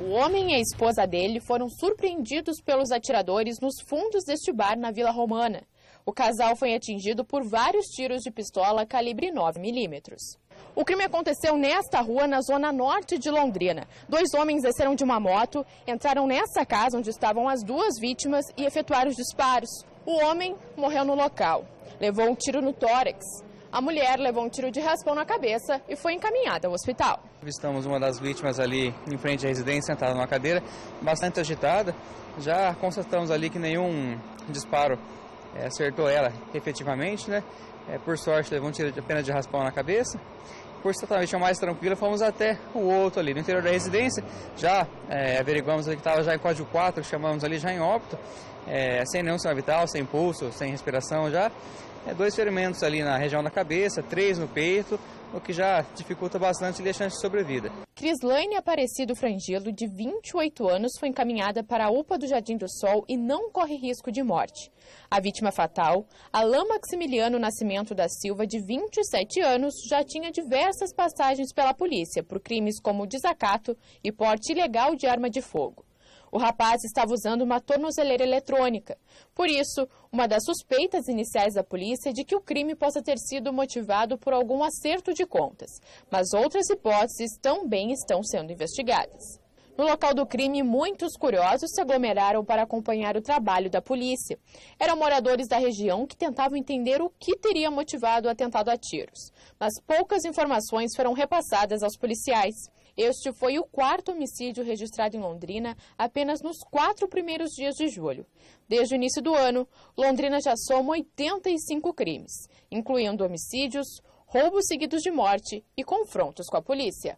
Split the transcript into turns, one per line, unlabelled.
O homem e a esposa dele foram surpreendidos pelos atiradores nos fundos deste bar na Vila Romana. O casal foi atingido por vários tiros de pistola calibre 9 milímetros. O crime aconteceu nesta rua, na zona norte de Londrina. Dois homens desceram de uma moto, entraram nessa casa onde estavam as duas vítimas e efetuaram os disparos. O homem morreu no local. Levou um tiro no tórax. A mulher levou um tiro de raspão na cabeça e foi encaminhada ao hospital.
Avistamos uma das vítimas ali em frente à residência, sentada numa cadeira, bastante agitada. Já constatamos ali que nenhum disparo é, acertou ela efetivamente, né? É, por sorte, levou um tiro apenas de raspão na cabeça. Por totalmente mais tranquila, fomos até o outro ali, no interior da residência. Já é, averiguamos ali que estava já em código 4, chamamos ali já em óbito, é, sem nenhum sinal vital, sem pulso, sem respiração já é, dois ferimentos ali na região da cabeça, três no peito, o que já dificulta bastante a chance de sobrevida.
Crislaine Aparecido Frangilo, de 28 anos, foi encaminhada para a UPA do Jardim do Sol e não corre risco de morte. A vítima fatal, Alain Maximiliano Nascimento da Silva, de 27 anos, já tinha diversas passagens pela polícia por crimes como desacato e porte ilegal de arma de fogo. O rapaz estava usando uma tornozeleira eletrônica. Por isso, uma das suspeitas iniciais da polícia é de que o crime possa ter sido motivado por algum acerto de contas, mas outras hipóteses também estão sendo investigadas. No local do crime, muitos curiosos se aglomeraram para acompanhar o trabalho da polícia. Eram moradores da região que tentavam entender o que teria motivado o atentado a tiros. Mas poucas informações foram repassadas aos policiais. Este foi o quarto homicídio registrado em Londrina apenas nos quatro primeiros dias de julho. Desde o início do ano, Londrina já soma 85 crimes, incluindo homicídios, roubos seguidos de morte e confrontos com a polícia.